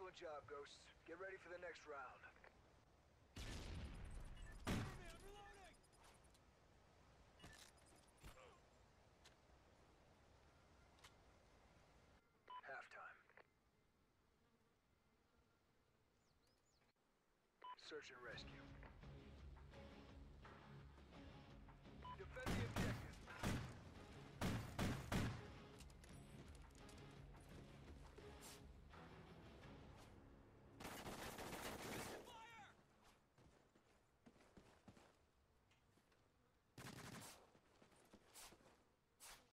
Excellent job, Ghosts. Get ready for the next round. Halftime. Search and rescue.